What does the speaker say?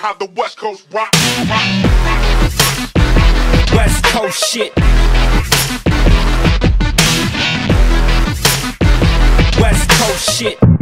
how the West Coast rock. West Coast shit. West Coast shit.